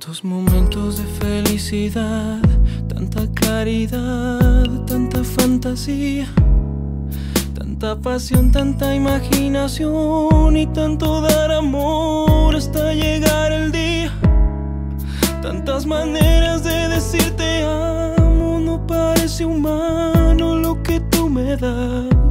Tantos momentos de felicidad, tanta caridad, tanta fantasía, tanta pasión, tanta imaginación y tanto dar amor hasta llegar el día. Tantas maneras de decirte amo, no parece humano lo que tú me das.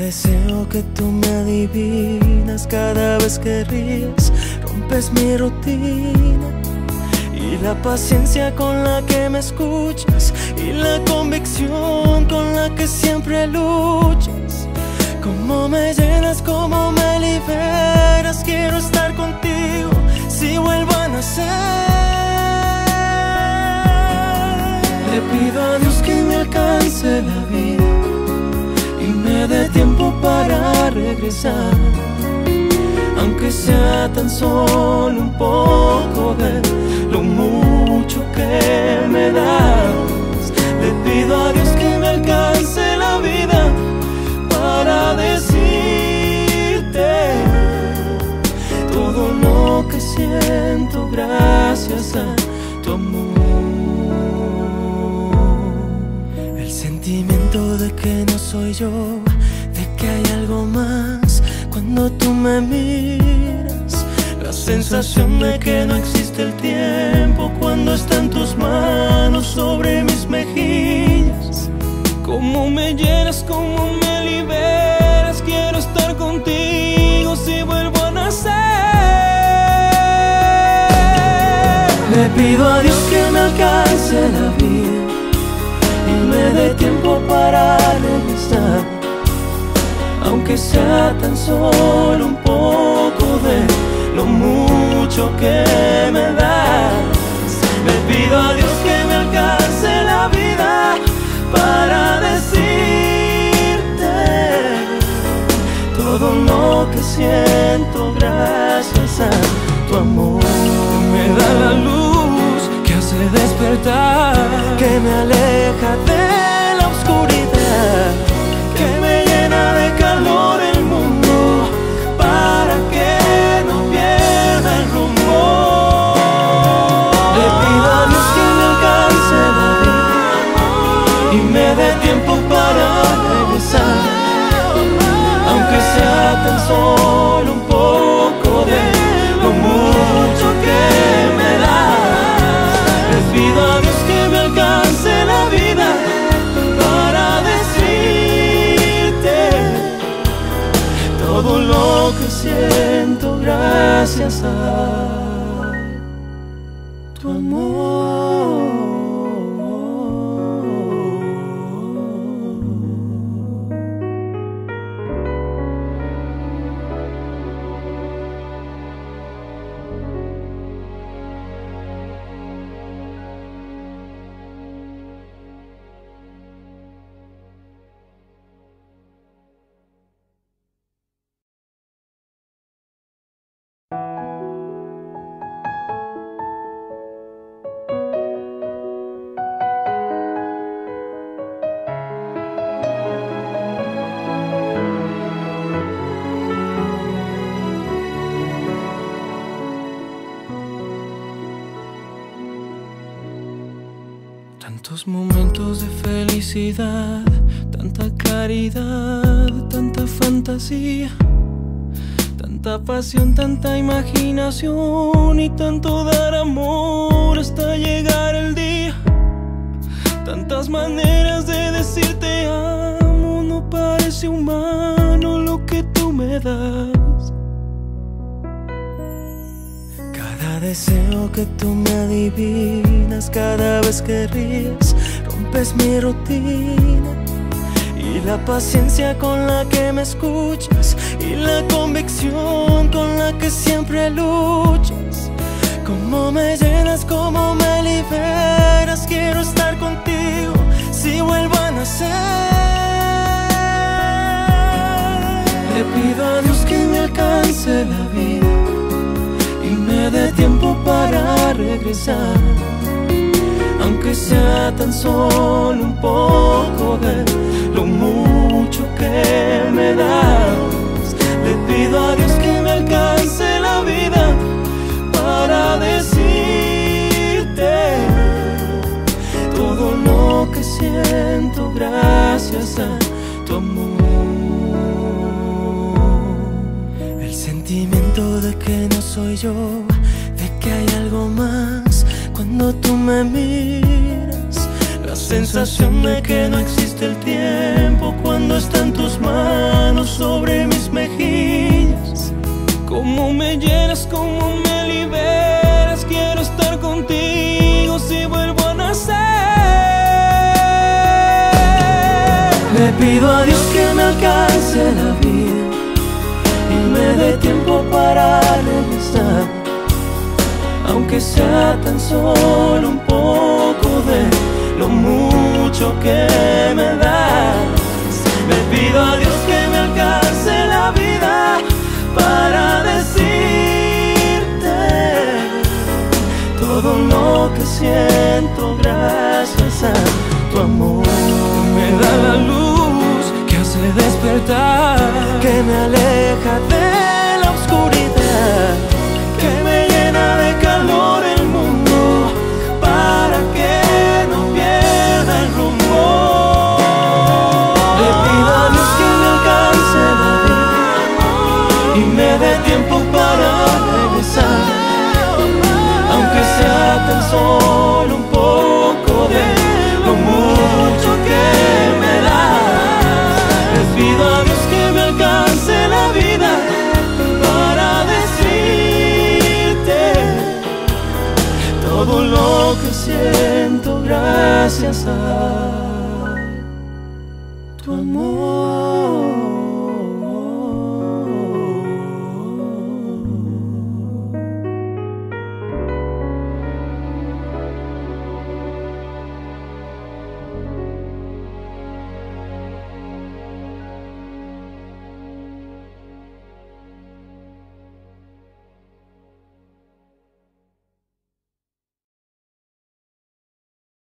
Deseo que tú me adivinas, cada vez que ríes, rompes mi rutina. Y la paciencia con la que me escuchas, y la convicción con la que siempre luchas. Cómo me llenas, cómo me liberas, quiero estar contigo si vuelvo a nacer. Le pido a Dios que me alcance la vida me dé tiempo para regresar. Aunque sea tan solo un poco de lo mucho que me das. Le pido a Dios que me alcance la vida para decirte todo lo que siento gracias a tu amor. El sentimiento de que no soy yo, que hay algo más cuando tú me miras. La sensación de que no existe el tiempo cuando están tus manos sobre mis mejillas. Cómo me llenas, cómo me liberas. Quiero estar contigo si vuelvo a nacer. Le pido a Dios que me alcance la vida y me dé tiempo para regresar. Aunque sea tan solo un poco de lo mucho que me das. Le pido a Dios que me alcance la vida para decirte todo lo que siento gracias a tu amor. Me da la luz que hace despertar, que me aleja y me dé tiempo para regresar, aunque sea tan solo un poco de lo mucho que me das. Les pido a Dios que me alcance la vida para decirte todo lo que siento gracias a tu amor. Tantos momentos de felicidad, tanta caridad, tanta fantasía, tanta pasión, tanta imaginación y tanto dar amor hasta llegar el día. Tantas maneras de decirte amo, no parece humano lo que tú me das. Deseo que tú me adivinas, cada vez que ríes, rompes mi rutina. Y la paciencia con la que me escuchas, y la convicción con la que siempre luchas. Cómo me llenas, cómo me liberas, quiero estar contigo si vuelvo a nacer. Le pido a Dios que me alcance la vida de tiempo para regresar, aunque sea tan solo un poco de lo mucho que me das. Le pido a Dios que me alcance la vida para decirte todo lo que siento gracias a tu amor. El sentimiento de que no soy yo algo más cuando tú me miras. La sensación de que no existe el tiempo cuando están tus manos sobre mis mejillas. Cómo me llenas, cómo me liberas, quiero estar contigo si vuelvo a nacer. Le pido a Dios que me alcance la vida y me dé tiempo para regresar, aunque sea tan solo un poco de lo mucho que me das. Le pido a Dios que me alcance la vida para decirte todo lo que siento gracias a tu amor. Me da la luz que hace despertar, que me aleja solo un poco de lo mucho que me das. Les pido a Dios que me alcance la vida para decirte todo lo que siento gracias a tu amor.